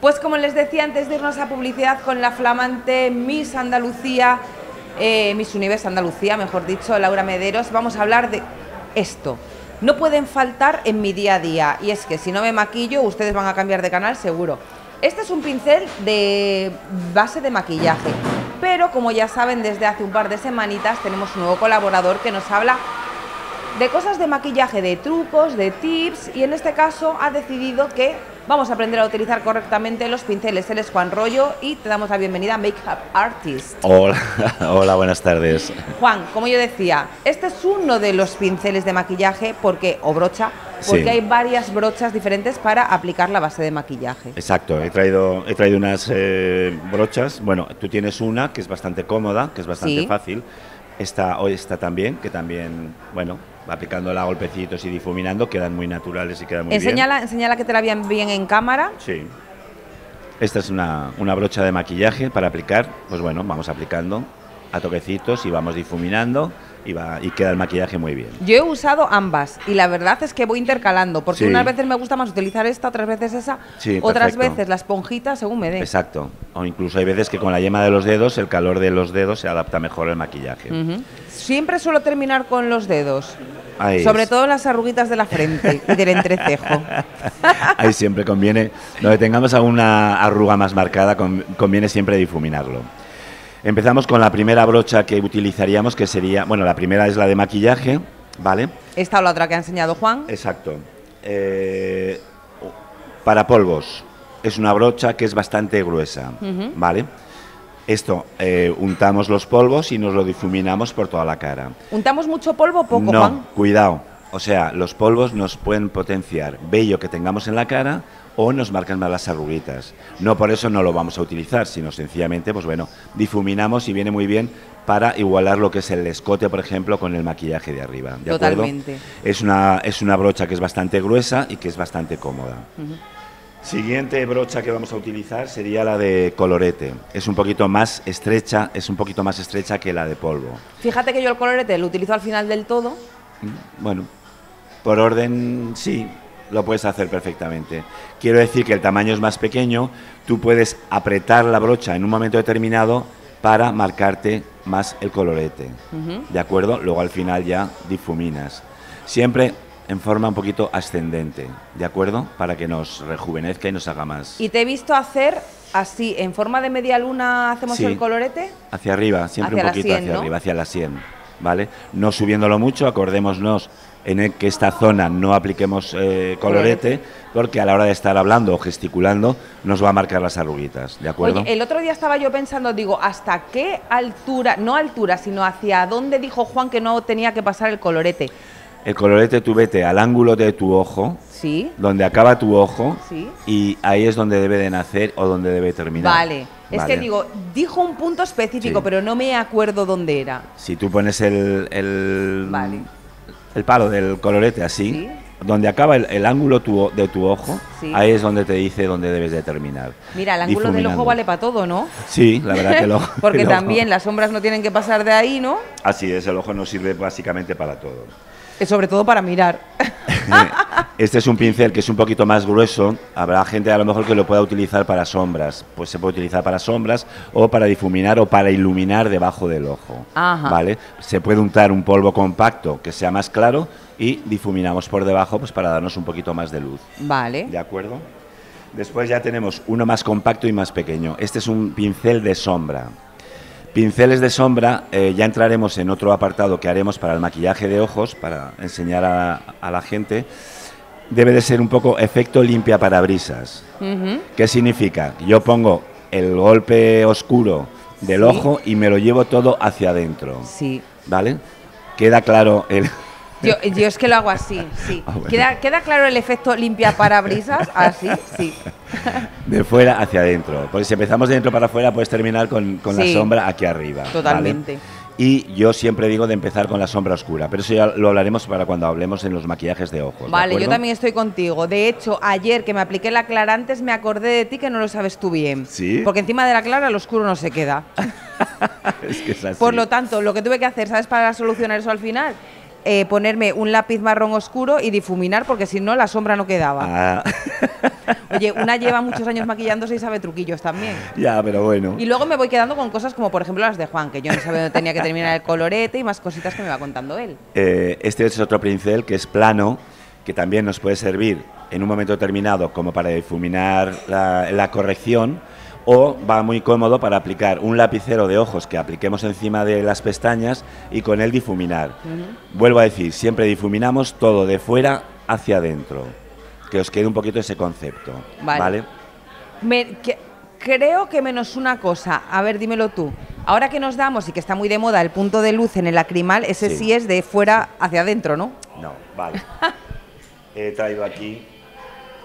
Pues como les decía antes de irnos a publicidad con la flamante Miss Andalucía, eh, Miss Universo Andalucía, mejor dicho, Laura Mederos, vamos a hablar de esto. No pueden faltar en mi día a día y es que si no me maquillo ustedes van a cambiar de canal seguro. Este es un pincel de base de maquillaje, pero como ya saben desde hace un par de semanitas tenemos un nuevo colaborador que nos habla de cosas de maquillaje, de trucos, de tips y en este caso ha decidido que vamos a aprender a utilizar correctamente los pinceles. Él es Juan Rollo y te damos la bienvenida a Makeup Artist. Hola, hola, buenas tardes. Juan, como yo decía, este es uno de los pinceles de maquillaje porque o brocha, porque Sí. hay varias brochas diferentes para aplicar la base de maquillaje. Exacto, he traído, he traído unas eh, brochas. Bueno, tú tienes una que es bastante cómoda, que es bastante Sí. fácil. Esta, o esta también, que también, bueno, aplicándola a golpecitos y difuminando, quedan muy naturales y quedan muy Enséñala, enséñala que te la vean bien en cámara. bien. Sí. Esta es una, una brocha de maquillaje para aplicar. Pues bueno, vamos aplicando a toquecitos y vamos difuminando y, va, y queda el maquillaje muy bien. Yo he usado ambas y la verdad es que voy intercalando, porque Sí. unas veces me gusta más utilizar esta, otras veces esa, Sí, otras perfecto. veces la esponjita según me dé. Exacto. O incluso hay veces que con la yema de los dedos, el calor de los dedos se adapta mejor al maquillaje. Siempre suelo terminar con los dedos, Ahí sobre es. todo las arruguitas de la frente y del entrecejo. Ahí siempre conviene, donde tengamos alguna arruga más marcada, con- conviene siempre difuminarlo. Empezamos con la primera brocha que utilizaríamos, que sería, bueno, la primera es la de maquillaje, ¿vale? Esta o la otra que ha enseñado Juan. Exacto. Eh, para polvos, es una brocha que es bastante gruesa. ¿vale? Esto, eh, untamos los polvos y nos lo difuminamos por toda la cara. ¿Untamos mucho polvo o poco, no, Juan? cuidado. O sea, los polvos nos pueden potenciar vello que tengamos en la cara o nos marcan más las arruguitas. No por eso no lo vamos a utilizar, sino sencillamente, pues bueno, difuminamos y viene muy bien para igualar lo que es el escote, por ejemplo, con el maquillaje de arriba. ¿de acuerdo? Totalmente. Es una, es una brocha que es bastante gruesa y que es bastante cómoda. Siguiente brocha que vamos a utilizar sería la de colorete. Es un poquito más estrecha, es un poquito más estrecha que la de polvo. Fíjate que yo el colorete lo utilizo al final del todo. Bueno, por orden sí, lo puedes hacer perfectamente. Quiero decir que el tamaño es más pequeño, tú puedes apretar la brocha en un momento determinado para marcarte más el colorete. ¿De acuerdo? Luego al final ya difuminas. Siempre en forma un poquito ascendente, ¿de acuerdo? Para que nos rejuvenezca y nos haga más. Y te he visto hacer así, en forma de media luna hacemos Sí. el colorete. Hacia arriba, siempre Hacia un poquito sien, hacia ¿no? arriba, hacia la sien, ¿vale? No subiéndolo mucho, acordémonos en el que esta zona no apliquemos eh, colorete, porque a la hora de estar hablando o gesticulando nos va a marcar las arruguitas, ¿de acuerdo? Oye, el otro día estaba yo pensando, digo, ¿hasta qué altura, no altura, sino hacia dónde dijo Juan que no tenía que pasar el colorete? El colorete tú vete al ángulo de tu ojo, Sí, donde acaba tu ojo, sí. y ahí es donde debe de nacer o donde debe terminar. Vale. Es ¿vale? que digo, dijo un punto específico, Sí. pero no me acuerdo dónde era. Si tú pones el, el, Vale. El palo del colorete así, Sí. donde acaba el, el ángulo tu de tu ojo, Sí. ahí es donde te dice dónde debes de terminar. Mira, el ángulo del ojo vale para todo, ¿no? Sí, la verdad que el ojo. Porque el ojo- también las sombras no tienen que pasar de ahí, ¿no? Así es, el ojo nos sirve básicamente para todo. Eh, Sobre todo para mirar. Este es un pincel que es un poquito más grueso. Habrá gente a lo mejor que lo pueda utilizar para sombras. Pues se puede utilizar para sombras o para difuminar o para iluminar debajo del ojo. Ajá. ¿Vale? Se puede untar un polvo compacto que sea más claro y difuminamos por debajo pues para darnos un poquito más de luz. Vale. ¿De acuerdo? Después ya tenemos uno más compacto y más pequeño. Este es un pincel de sombra. Pinceles de sombra, eh, ya entraremos en otro apartado que haremos para el maquillaje de ojos, para enseñar a, a la gente. Debe de ser un poco efecto limpia parabrisas. Ujú. ¿Qué significa? Yo pongo el golpe oscuro del Sí. ojo y me lo llevo todo hacia adentro. Sí. ¿Vale? Queda claro el... Yo, yo es que lo hago así, sí. Ah, bueno. ¿Queda, ¿Queda claro el efecto limpia parabrisas? Así, sí. De fuera hacia adentro. Porque si empezamos de dentro para afuera, puedes terminar con, con Sí. la sombra aquí arriba. ¿vale? Totalmente. Y yo siempre digo de empezar con la sombra oscura, pero eso ya lo hablaremos para cuando hablemos en los maquillajes de ojos. ¿de Vale, yo también estoy contigo. De hecho, ayer que me apliqué la clara antes me acordé de ti que no lo sabes tú bien. ¿Sí? Porque encima de la clara el oscuro no se queda. es que es así. Por lo tanto, lo que tuve que hacer, ¿sabes? Para solucionar eso al final, eh, ponerme un lápiz marrón oscuro y difuminar, porque si no, la sombra no quedaba. Ah, Oye, una lleva muchos años maquillándose y sabe truquillos también. ya, pero bueno. Y luego me voy quedando con cosas como, por ejemplo, las de Juan, que yo no sabía dónde tenía que terminar el colorete y más cositas que me va contando él. Eh, este es otro pincel que es plano, que también nos puede servir en un momento determinado como para difuminar la, la corrección o va muy cómodo para aplicar un lapicero de ojos que apliquemos encima de las pestañas y con él difuminar. Vuelvo a decir, siempre difuminamos todo de fuera hacia adentro. Que os quede un poquito ese concepto. Vale. ¿vale? Me- que- creo que menos una cosa. A ver, dímelo tú. Ahora que nos damos y que está muy de moda el punto de luz en el acrimal, ese sí, Sí. es de fuera hacia adentro, ¿no? No, vale. He traído aquí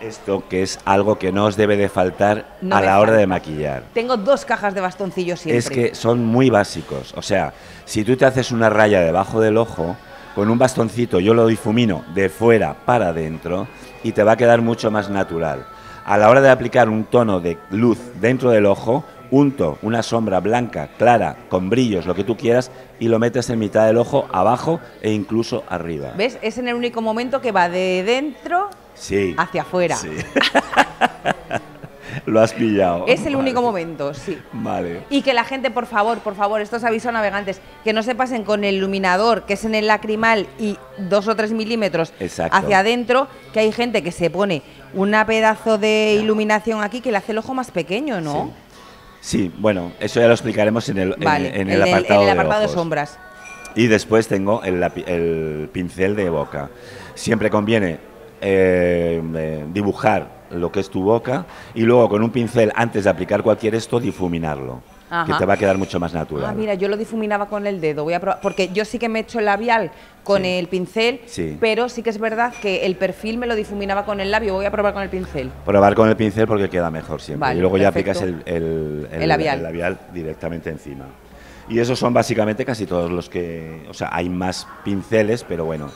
esto que es algo que no os debe de faltar No a la hora de maquillar. Tengo dos cajas de bastoncillos siempre. Es que son muy básicos. O sea, si tú te haces una raya debajo del ojo, con un bastoncito yo lo difumino de fuera para adentro y te va a quedar mucho más natural. A la hora de aplicar un tono de luz dentro del ojo, unto una sombra blanca, clara, con brillos, lo que tú quieras, y lo metes en mitad del ojo, abajo e incluso arriba. ¿Ves? Es en el único momento que va de dentro Sí. hacia afuera. Sí. lo has pillado. Es el Vale. único momento, sí. Vale. Y que la gente, por favor, por favor, estos avisos navegantes, que no se pasen con el iluminador, que es en el lacrimal y dos o tres milímetros Exacto. hacia adentro, que hay gente que se pone una pedazo de iluminación aquí que le hace el ojo más pequeño, ¿no? Sí, bueno, eso ya lo explicaremos en el, en- Vale, en, el apartado, en el de apartado de sombras. Y después tengo el pincel de boca. Siempre conviene eh, eh, dibujar lo que es tu boca y luego con un pincel, antes de aplicar cualquier esto, difuminarlo. Ajá. Que te va a quedar mucho más natural. Ah, mira, yo lo difuminaba con el dedo. Voy a probar, porque yo sí que me he hecho el labial con Sí. el pincel, Sí. pero sí que es verdad que el perfil me lo difuminaba con el labio. Voy a probar con el pincel. Probar con el pincel porque queda mejor siempre. Vale, y luego ya perfecto. aplicas el, el- El labial. labial directamente encima. Y esos son básicamente casi todos los que... O sea, hay más pinceles, pero bueno,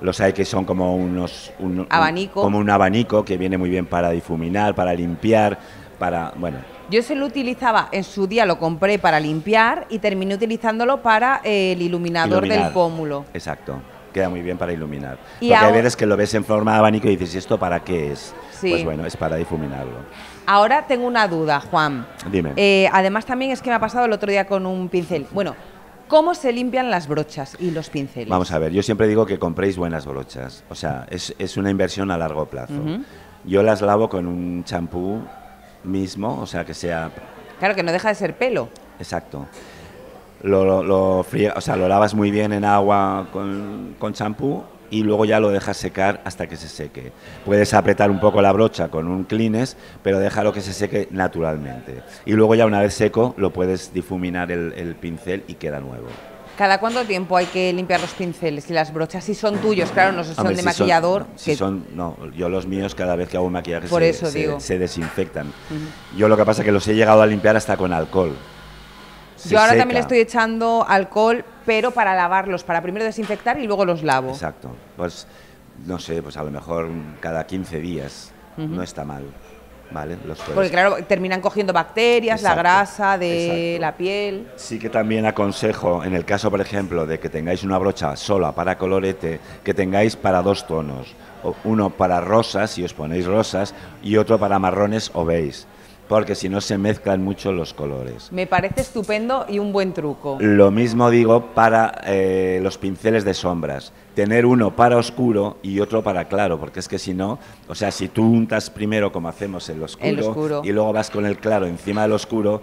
los hay que son como unos... un- un- Abanico. como un abanico que viene muy bien para difuminar, para limpiar, para... Bueno, Yo se lo utilizaba, en su día lo compré para limpiar y terminé utilizándolo para eh, el iluminador iluminar. del pómulo. Exacto. Queda muy bien para iluminar. Y Porque hay ahora- veces que lo ves en forma de abanico y dices, ¿y esto para qué es? Sí. Pues bueno, es para difuminarlo. Ahora tengo una duda, Juan. Dime. Eh, además también es que me ha pasado el otro día con un pincel. Bueno, ¿cómo se limpian las brochas y los pinceles? Vamos a ver, yo siempre digo que compréis buenas brochas. O sea, es, es una inversión a largo plazo. Yo las lavo con un champú mismo, o sea, que sea Claro que no deja de ser pelo. exacto. Lo, lo, lo fría- o sea, lo lavas muy bien en agua con con champú y luego ya lo dejas secar hasta que se seque. Puedes apretar un poco la brocha con un Kleenex, pero déjalo que se seque naturalmente. Y luego ya una vez seco lo puedes difuminar el, el pincel y queda nuevo. ¿Cada cuánto tiempo hay que limpiar los pinceles y las brochas? Si son tuyos, claro, no son Hombre, de si maquillador. no, si que- son, no, yo los míos cada vez que hago un maquillaje Por se, eso se- digo. se desinfectan. Yo lo que pasa es que los he llegado a limpiar hasta con alcohol. Se Yo ahora también le estoy echando alcohol, pero para lavarlos, para primero desinfectar y luego los lavo. Exacto. Pues no sé, pues a lo mejor cada 15 días. No está mal. ¿Vale? Los Porque claro, terminan cogiendo bacterias, la Exacto, grasa de exacto. la piel. Sí que también aconsejo, en el caso, por ejemplo, de que tengáis una brocha sola para colorete, que tengáis para dos tonos. Uno para rosas, si os ponéis rosas, y otro para marrones o beige. Porque si no se mezclan mucho los colores. Me parece estupendo y un buen truco. Lo mismo digo para eh, los pinceles de sombras. Tener uno para oscuro y otro para claro, porque es que si no, o sea, si tú untas primero como hacemos el oscuro, El oscuro. y luego vas con el claro encima del oscuro,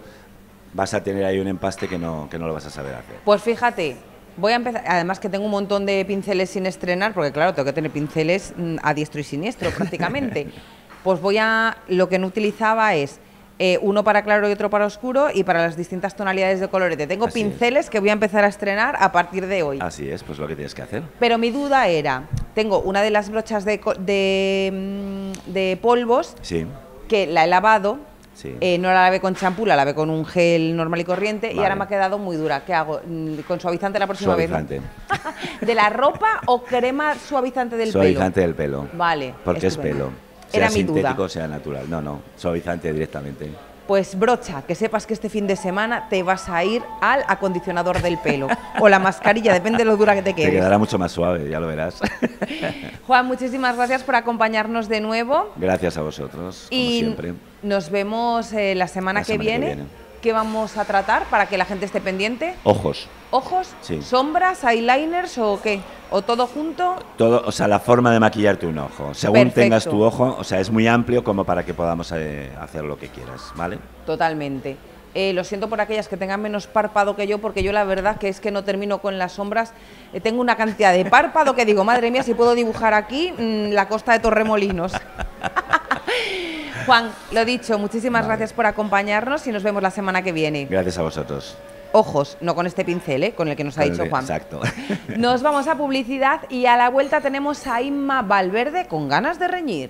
vas a tener ahí un empaste que no, que no lo vas a saber hacer. Pues fíjate, voy a empezar, además que tengo un montón de pinceles sin estrenar, porque claro, tengo que tener pinceles mm, a diestro y siniestro prácticamente. pues voy a, lo que no utilizaba es eh, uno para claro y otro para oscuro y para las distintas tonalidades de colorete. Tengo Así es. pinceles que voy a empezar a estrenar a partir de hoy. Así es, pues lo que tienes que hacer. Pero mi duda era, tengo una de las brochas de, mm, de polvos Sí, que la he lavado, sí. eh, no la lavé con champú, la lavé con un gel normal y corriente y ahora me ha quedado muy dura. ¿Qué hago? Mm, ¿Con suavizante la próxima Suavizante. vez? ¿De la ropa o crema suavizante del Suavizante del pelo. pelo? Vale. Porque es pelo. Sea Era mi sintético, duda. sea natural. No, no, suavizante directamente. Pues brocha, que sepas que este fin de semana te vas a ir al acondicionador del pelo o la mascarilla, depende de lo dura que te quede. Te quedará mucho más suave, ya lo verás. Juan, muchísimas gracias por acompañarnos de nuevo. Gracias a vosotros, como y siempre. nos vemos eh, la, semana, La que, semana que viene. viene. ¿Qué vamos a tratar para que la gente esté pendiente? Ojos. ¿Ojos? Sí. ¿Sombras? ¿Eyeliners o qué? ¿O todo junto? Todo, o sea, la forma de maquillarte un ojo. Según Perfecto. tengas tu ojo, o sea, es muy amplio como para que podamos eh, hacer lo que quieras, ¿vale? Totalmente. Eh, lo siento por aquellas que tengan menos párpado que yo, porque yo la verdad que es que no termino con las sombras. Eh, tengo una cantidad de párpado que digo, madre mía, si puedo dibujar aquí mm, la costa de Torremolinos. Juan, lo dicho, muchísimas Vale. gracias por acompañarnos y nos vemos la semana que viene. Gracias a vosotros. Ojos, no con este pincel, ¿eh? con el que nos ha dicho Juan. Exacto. Nos vamos a publicidad y a la vuelta tenemos a Inma Valverde con ganas de reñir.